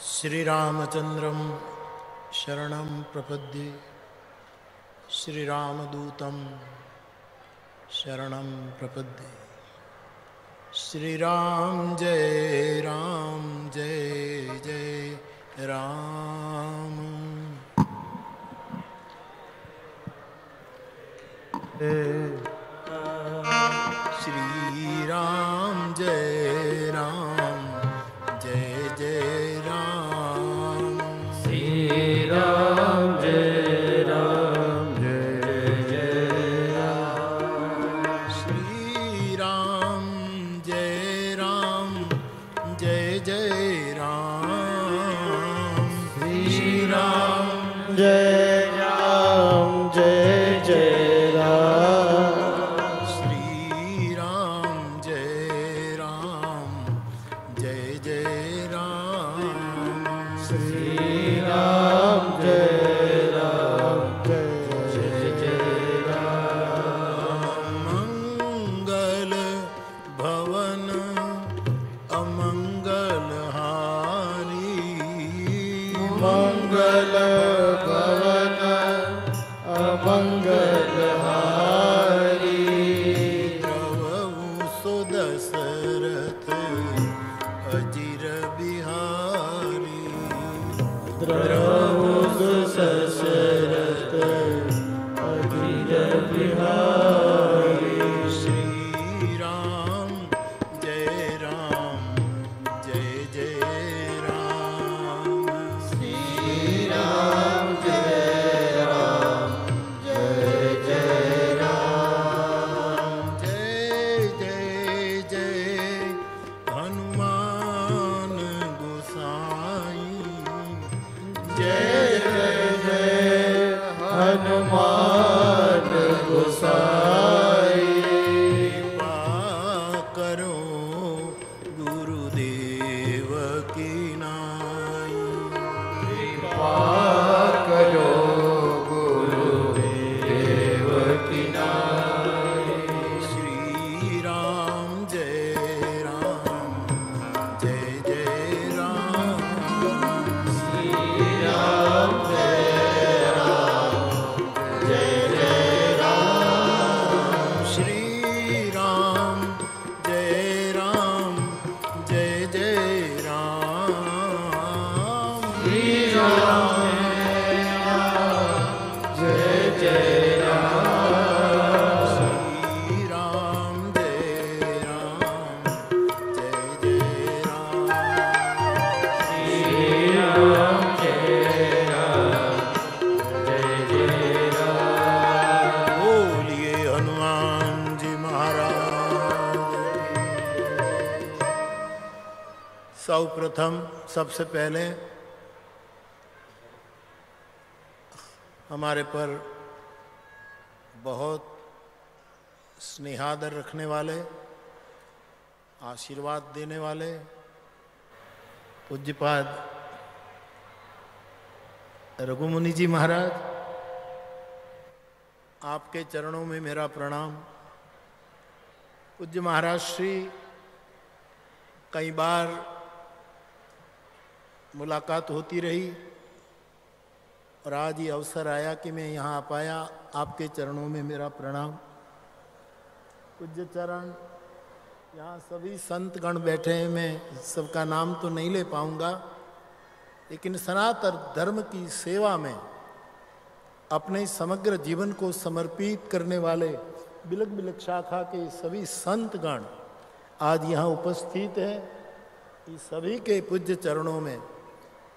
श्रीरामचन्द्रं शरणं प्रपद्ये। श्रीरामदूतं शरणं प्रपद्ये। श्रीराम जय राम जय जय राम। श्री भवन अमंगल हारी मंगल सौ प्रथम सबसे पहले हमारे पर बहुत स्नेहादर रखने वाले, आशीर्वाद देने वाले पूज्यपाद रघुमुनि जी महाराज, आपके चरणों में मेरा प्रणाम। पूज्य महाराज, श्री कई बार मुलाकात होती रही और आज ये अवसर आया कि मैं यहाँ आ पाया। आपके चरणों में मेरा प्रणाम। पूज्य चरण, यहाँ सभी संत गण बैठे हैं। मैं सबका नाम तो नहीं ले पाऊँगा, लेकिन सनातन धर्म की सेवा में, अपने समग्र जीवन को समर्पित करने वाले बिलक बिलक शाखा के सभी संत गण आज यहाँ उपस्थित हैं। इस सभी के पूज्य चरणों में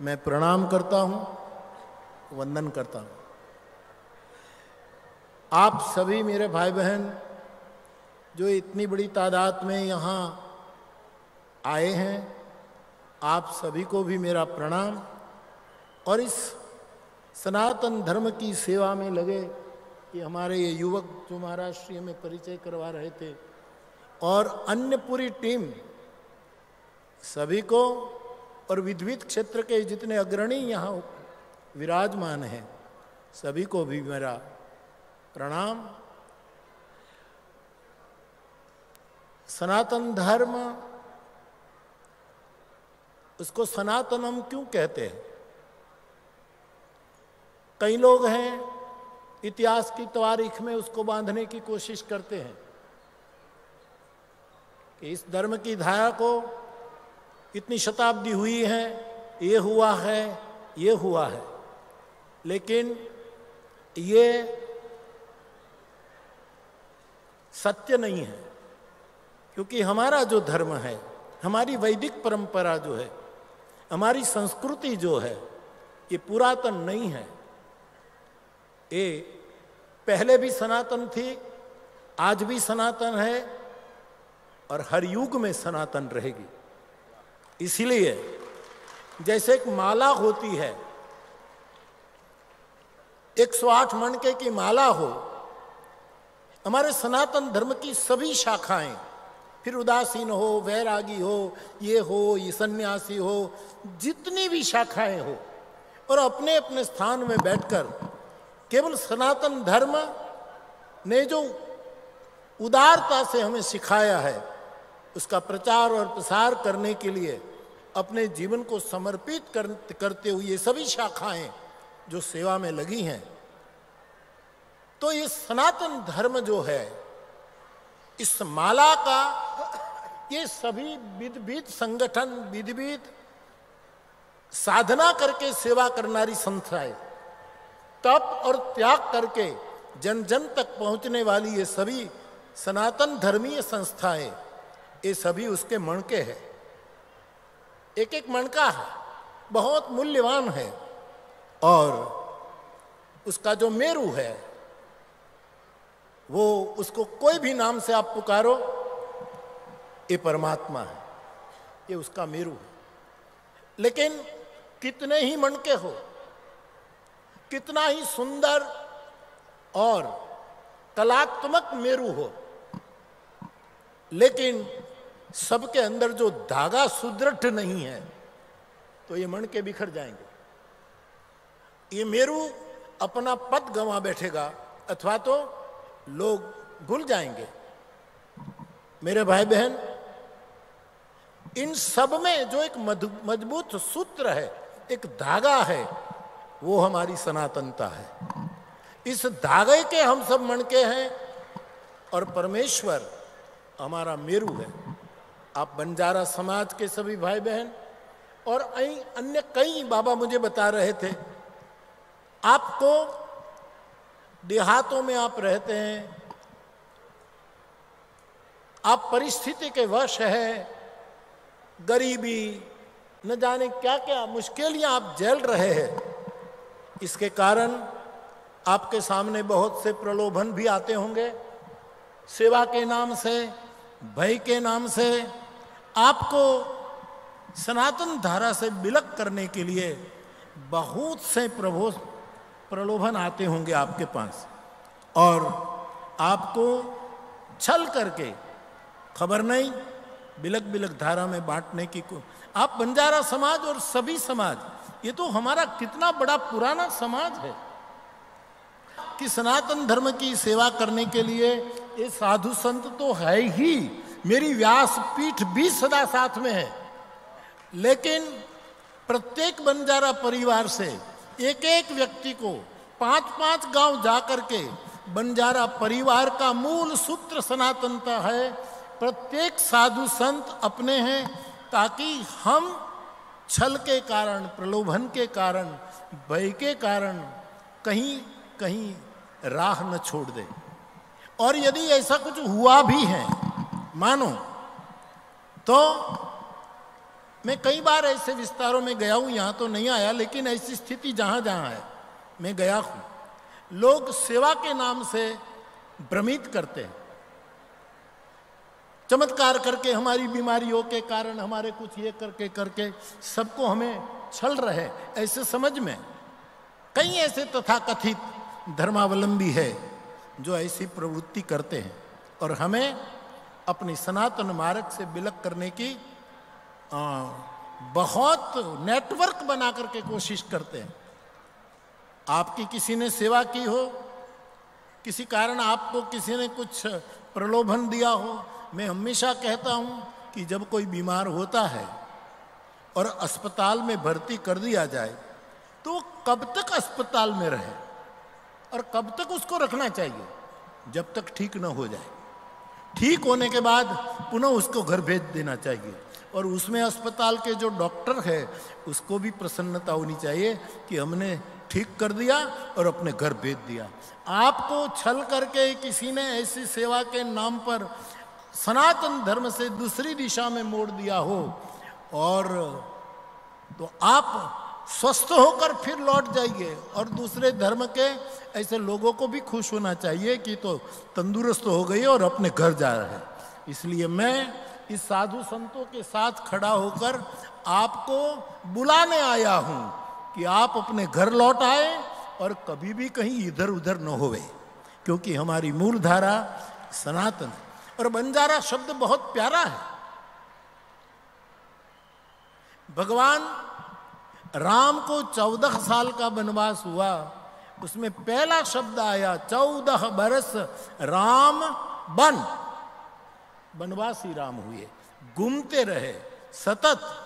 मैं प्रणाम करता हूँ, वंदन करता हूँ। आप सभी मेरे भाई बहन जो इतनी बड़ी तादाद में यहाँ आए हैं, आप सभी को भी मेरा प्रणाम। और इस सनातन धर्म की सेवा में लगे कि हमारे ये युवक जो महाराष्ट्र में परिचय करवा रहे थे, और अन्य पूरी टीम सभी को और विद्युत क्षेत्र के जितने अग्रणी यहाँ विराजमान हैं, सभी को भी मेरा प्रणाम। सनातन धर्म, उसको सनातनम क्यों कहते हैं? कई लोग हैं, इतिहास की तवारीख में उसको बांधने की कोशिश करते हैं कि इस धर्म की धारा को इतनी शताब्दी हुई है, ये हुआ है, ये हुआ है। लेकिन ये सत्य नहीं है, क्योंकि हमारा जो धर्म है, हमारी वैदिक परंपरा जो है, हमारी संस्कृति जो है, ये पुरातन नहीं है। ये पहले भी सनातन थी, आज भी सनातन है और हर युग में सनातन रहेगी। इसलिए जैसे एक माला होती है 108 मणके की माला हो, हमारे सनातन धर्म की सभी शाखाएँ, फिर उदासीन हो, वैरागी हो, ये हो, ये सन्यासी हो, जितनी भी शाखाएँ हो, और अपने अपने स्थान में बैठकर केवल सनातन धर्म ने जो उदारता से हमें सिखाया है उसका प्रचार और प्रसार करने के लिए अपने जीवन को समर्पित कर, करते हुए सभी शाखाएँ जो सेवा में लगी हैं। तो ये सनातन धर्म जो है इस माला का ये सभी विध विध संगठन विध विध साधना करके सेवा करनारी संस्थाएँ तप और त्याग करके जन जन तक पहुँचने वाली ये सभी सनातन धर्मीय संस्थाएँ ये सभी उसके मणके हैं। एक एक मणका है। बहुत मूल्यवान है। और उसका जो मेरू है, वो उसको कोई भी नाम से आप पुकारो, ये परमात्मा है। ये उसका मेरू है। लेकिन कितने ही मन के हो, कितना ही सुंदर और कलात्मक मेरू हो, लेकिन सबके अंदर जो धागा सुदृढ़ नहीं है तो ये मन के बिखर जाएँगे। ये मेरू अपना पद गंवा बैठेगा, अथवा तो लोग भूल जाएँगे। मेरे भाई बहन इन सब में जो एक मज़बूत सूत्र है, एक धागा है, वो हमारी सनातनता है। इस धागे के हम सब मणके हैं, और परमेश्वर हमारा मेरू है। आप बंजारा समाज के सभी भाई बहन और अन्य कई बाबा मुझे बता रहे थे। आपको देहातों में आप रहते हैं। आप परिस्थिति के वश है। गरीबी, न जाने क्या क्या मुश्किलियाँ आप झेल रहे हैं। इसके कारण आपके सामने बहुत से प्रलोभन भी आते होंगे। सेवा के नाम से, भय के नाम से आपको सनातन धारा से बिलक करने के लिए बहुत से प्रभु, प्रलोभन आते होंगे आपके पास। और आपको छल करके, खबर नहीं, बिलक बिलक धारा में बांटने की को आप बंजारा समाज और सभी समाज, ये तो हमारा कितना बड़ा पुराना समाज है कि सनातन धर्म की सेवा करने के लिए ये साधु संत तो है ही। मेरी व्यास पीठ भी सदा साथ में है। लेकिन प्रत्येक बंजारा परिवार से एक एक व्यक्ति को पाँच पाँच गाँव जाकर के बंजारा परिवार का मूल सूत्र सनातनता है। प्रत्येक साधु संत अपने हैं ताकि हम छल के कारण, प्रलोभन के कारण, भय के कारण कहीं कहीं राह न छोड़ दे। और यदि ऐसा कुछ हुआ भी है मानो तो मैं कई बार ऐसे विस्तारों में गया हूँ, यहाँ तो नहीं आया, लेकिन ऐसी स्थिति जहाँ जहाँ है, मैं गया हूँ। लोग सेवा के नाम से भ्रमित करते हैं। चमत्कार करके हमारी बीमारियों के कारण, हमारे कुछ ये करके करके सबको हमें छल रहे ऐसे समझ में। कई ऐसे तथाकथित धर्मावलंबी है जो ऐसी प्रवृत्ति करते हैं और हमें अपनी सनातन मार्ग से बिलक करने की आ, बहुत नेटवर्क बना करके कोशिश करते हैं। आपकी किसी ने सेवा की हो किसी कारण आपको किसी ने कुछ प्रलोभन दिया हो मैं हमेशा कहता हूँ कि जब कोई बीमार होता है और अस्पताल में भर्ती कर दिया जाए तो वो कब तक अस्पताल में रहे और कब तक उसको रखना चाहिए जब तक ठीक न हो जाए। ठीक होने के बाद पुनः उसको घर भेज देना चाहिए। और उसमें अस्पताल के जो डॉक्टर है, उसको भी प्रसन्नता होनी चाहिए कि हमने ठीक कर दिया और अपने घर भेज दिया। आपको छल करके किसी ने ऐसी सेवा के नाम पर सनातन धर्म से दूसरी दिशा में मोड़ दिया हो, और तो आप स्वस्थ होकर फिर लौट जाइए। और दूसरे धर्म के ऐसे लोगों को भी खुश होना चाहिए कि तो तंदुरुस्त हो गई और अपने घर जा रहे। हैं इसलिए मैं इस साधु संतों के साथ खड़ा होकर आपको बुलाने आया हूँ कि आप अपने घर लौट आए और कभी भी कहीं इधर उधर न होवे, क्योंकि हमारी मूल धारा सनातन और बंजारा शब्द बहुत प्यारा है। भगवान राम को चौदह साल का वनवास हुआ। उसमें पहला शब्द आया, चौदह बरस राम बन। वनवासी राम हुए। घूमते रहे। सतत।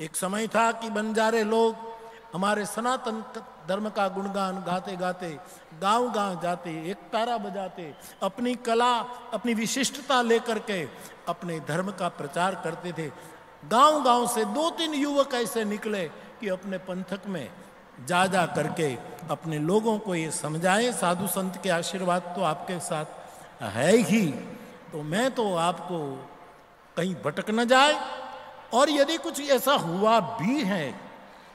एक समय था कि बंजारे लोग हमारे सनातन धर्म का गुणगान गाते गाते, गाँव गाँव जाते, एक तारा बजाते, अपनी कला, अपनी विशिष्टता लेकर के अपने धर्म का प्रचार करते थे। गाँव गाँव से दो तीन युवक ऐसे निकले कि अपने पंथक में जा जा करके अपने लोगों को ये समझाएँ। साधु संत के आशीर्वाद तो आपके साथ है ही। तो मैं तो आपको कहीं भटक न जाए। और यदि कुछ ऐसा हुआ भी है,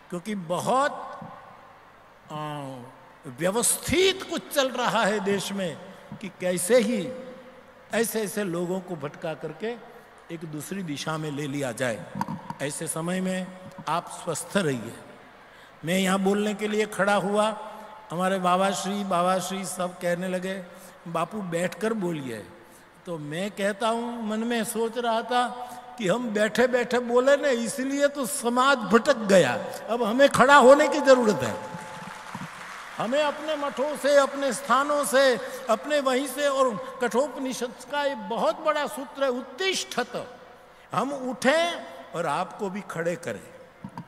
क्योंकि बहुत व्यवस्थित कुछ चल रहा है देश में, कि कैसे ही ऐसे ऐसे लोगों को भटका करके एक दूसरी दिशा में ले लिया जाए। ऐसे समय में आप स्वस्थ रहिए। मैं यहाँ बोलने के लिए खड़ा हुआ, हमारे बाबा श्री बाबा श्री सब कहने लगे, बापू, बैठकर बोलिए। तो मैं कहता हूँ, मन में सोच रहा था कि हम बैठे बैठे बोले ना, इसलिए तो समाज भटक गया। अब हमें खड़ा होने की ज़रूरत है। हमें अपने मठों से, अपने स्थानों से, अपने वहीं से, और कठोपनिषद का एक बहुत बड़ा सूत्र है, उत्तिष्ठत। हम उठें और आपको भी खड़े करें।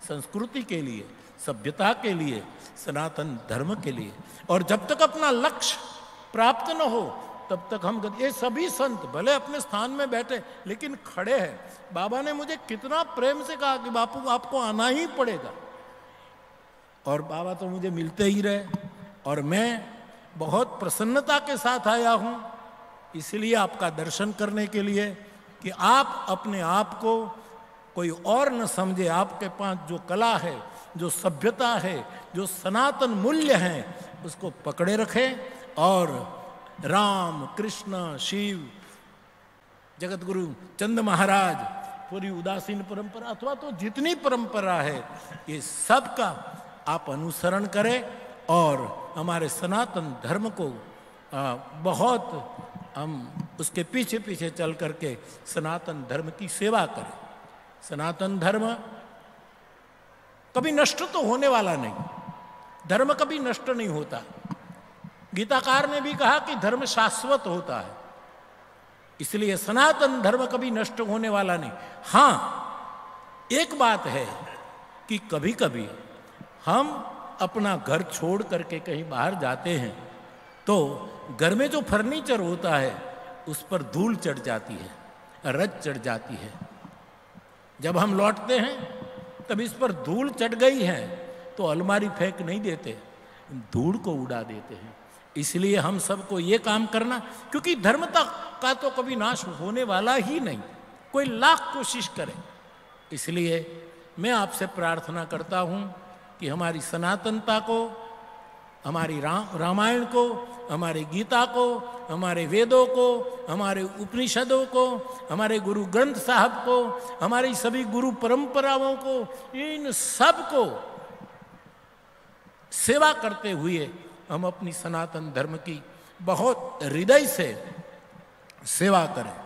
संस्कृति के लिए, सभ्यता के लिए, सनातन धर्म के लिए। और जब तक अपना लक्ष्य प्राप्त न हो, तब तक हम ये सभी संत भले अपने स्थान में बैठे, लेकिन खड़े हैं। बाबा ने मुझे कितना प्रेम से कहा कि बापू, आपको आना ही पड़ेगा। और बाबा तो मुझे मिलते ही रहे, और मैं बहुत प्रसन्नता के साथ आया हूँ। इसलिए आपका दर्शन करने के लिए कि आप अपने आप को कोई और न समझे आपके पास जो कला है जो सभ्यता है जो सनातन मूल्य हैं उसको पकड़े रखें और राम कृष्ण शिव जगत गुरु चंद महाराज पूरी उदासीन परंपरा अथवा तो जितनी परंपरा है ये सब का आप अनुसरण करें और हमारे सनातन धर्म को आ, बहुत हम उसके पीछे पीछे चल करके सनातन धर्म की सेवा करें। सनातन धर्म कभी नष्ट तो होने वाला नहीं, धर्म कभी नष्ट नहीं होता। गीताकार ने भी कहा कि धर्म शाश्वत होता है, इसलिए सनातन धर्म कभी नष्ट होने वाला नहीं। हाँ, एक बात है कि कभी कभी हम अपना घर छोड़ करके कहीं बाहर जाते हैं तो घर में जो फर्नीचर होता है, उस पर धूल चढ़ जाती है रज चढ़ जाती है। जब हम लौटते हैं, तब इस पर धूल चढ़ गई है तो अलमारी फेंक नहीं देते, धूल को उड़ा देते हैं। इसलिए हम सबको ये काम करना, क्योंकि धर्मता का तो कभी नाश होने वाला ही नहीं। कोई लाख कोशिश करे। इसलिए मैं आपसे प्रार्थना करता हूँ कि हमारी सनातनता को, हमारी राम रामायण को हमारे गीता को, हमारे वेदों को, हमारे उपनिषदों को, हमारे गुरु ग्रंथ साहब को, हमारी सभी गुरु परंपराओं को, इन सबको सेवा करते हुए हम अपनी सनातन धर्म की बहुत हृदय से सेवा करें।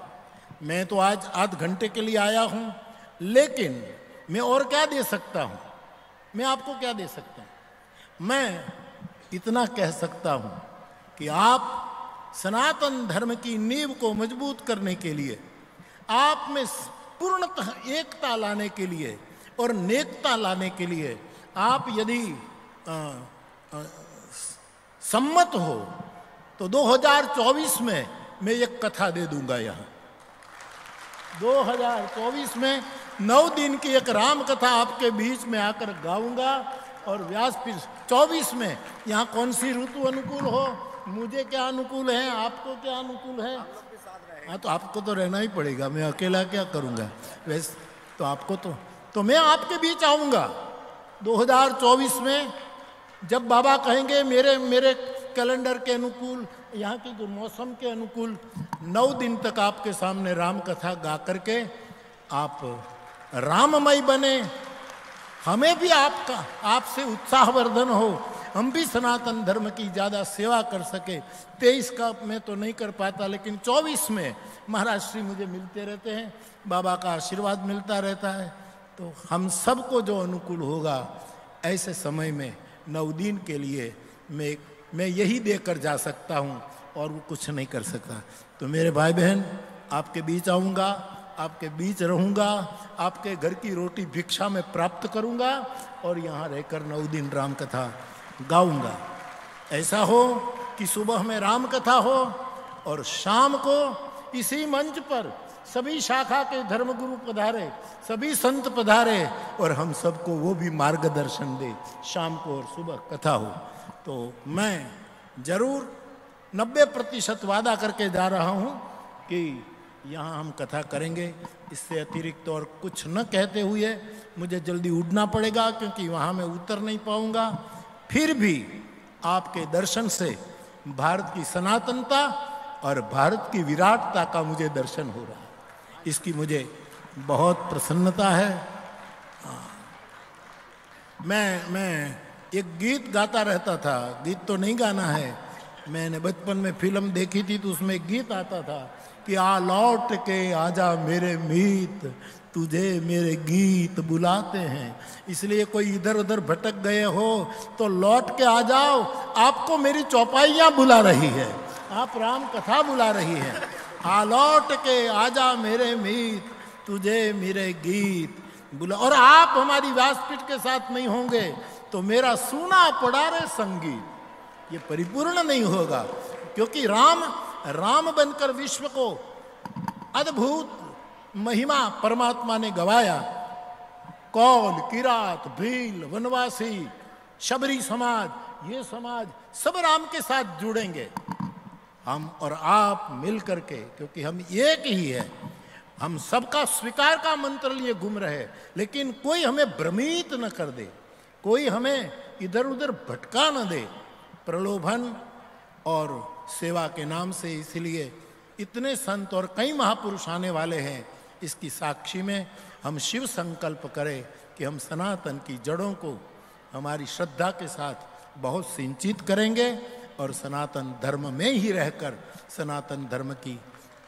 मैं तो आज आध घंटे के लिए आया हूँ, लेकिन मैं और क्या दे सकता हूँ? मैं आपको क्या दे सकता हूँ? मैं इतना कह सकता हूँ कि आप सनातन धर्म की नींव को मज़बूत करने के लिए, आप में पूर्णतः एकता लाने के लिए और नेकता लाने के लिए आप यदि सम्मत हो तो 2024 में मैं एक कथा दे दूँगा यहाँ। 2024 में नौ दिन की एक राम कथा आपके बीच में आकर गाऊँगा और व्यासपीठ 24 में यहाँ कौन सी ऋतु अनुकूल हो मुझे क्या अनुकूल है? आपको क्या अनुकूल है? हाँ। तो आपको तो रहना ही पड़ेगा। मैं अकेला क्या करूँगा? वैसे तो आपको तो तो मैं आपके बीच आऊँगा। 2024 में जब बाबा कहेंगे मेरे मेरे कैलेंडर के अनुकूल यहाँ की जो मौसम के अनुकूल नौ दिन तक आपके सामने राम कथा गा करके आप राममय बने। हमें भी आपका आपसे उत्साहवर्धन हो। हम भी सनातन धर्म की ज़्यादा सेवा कर सके। तेईस का मैं तो नहीं कर पाता, लेकिन चौबीस में महाराज श्री मुझे मिलते रहते हैं, बाबा का आशीर्वाद मिलता रहता है। तो हम सबको जो अनुकूल होगा, ऐसे समय में, नौ दिन के लिए मैं मैं यही देकर जा सकता हूँ और वो कुछ नहीं कर सकता। तो मेरे भाई बहन आपके बीच आऊँगा, आपके बीच रहूँगा, आपके घर की रोटी भिक्षा में प्राप्त करूँगा और यहाँ रहकर नौ दिन राम कथा गाऊँगा। ऐसा हो कि सुबह में राम कथा हो और शाम को इसी मंच पर सभी शाखा के धर्मगुरु पधारे, सभी संत पधारे और हम सबको वो भी मार्गदर्शन दे, शाम को और सुबह कथा हो। तो मैं ज़रूर नब्बे प्रतिशत वादा करके जा रहा हूँ कि यहाँ हम कथा करेंगे। इससे अतिरिक्त और कुछ न कहते हुए मुझे जल्दी उड़ना पड़ेगा क्योंकि वहाँ मैं उतर नहीं पाऊँगा। फिर भी आपके दर्शन से भारत की सनातनता और भारत की विराटता का मुझे दर्शन हो रहा है। इसकी मुझे बहुत प्रसन्नता है। मैं मैं एक गीत गाता रहता था। गीत तो नहीं गाना है। मैंने बचपन में फ़िल्म देखी थी तो उसमें एक गीत आता था कि आ लौट के आजा मेरे मीत। तुझे मेरे गीत बुलाते हैं। इसलिए कोई इधर उधर भटक गए हो तो लौट के आ जाओ। आपको मेरी चौपाइयाँ बुला रही है। आप राम कथा बुला रही है। आ लौट के आजा मेरे मीत, तुझे मेरे गीत बुला। और आप हमारी व्यासपीठ के साथ नहीं होंगे तो मेरा सुना पड़ा रे संगीत। ये परिपूर्ण नहीं होगा, क्योंकि राम राम बनकर विश्व को अद्भुत महिमा परमात्मा ने गवाया। कौल, किरात, भील, वनवासी, शबरी समाज, ये समाज सब राम के साथ जुड़ेंगे। हम और आप मिल करके, क्योंकि हम एक ही है, हम सबका स्वीकार का मंत्र लिए घूम रहे, लेकिन कोई हमें भ्रमित न कर दे, कोई हमें इधर उधर भटका न दे। प्रलोभन और सेवा के नाम से इसलिए इतने संत और कई महापुरुष आने वाले हैं इसकी साक्षी में हम शिव संकल्प करें कि हम सनातन की जड़ों को हमारी श्रद्धा के साथ बहुत सिंचित करेंगे और सनातन धर्म में ही रहकर सनातन धर्म की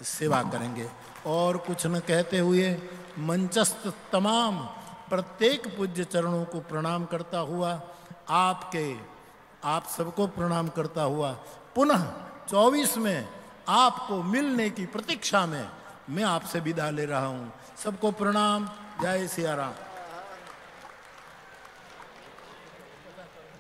सेवा करेंगे। और कुछ न कहते हुए मंचस्थ तमाम प्रत्येक पूज्य चरणों को प्रणाम करता हुआ, आपके, आप सबको प्रणाम करता हुआ, पुनः चौबीस में आपको मिलने की प्रतीक्षा में मैं आपसे विदा ले रहा हूँ। सबको प्रणाम। जय सिया राम।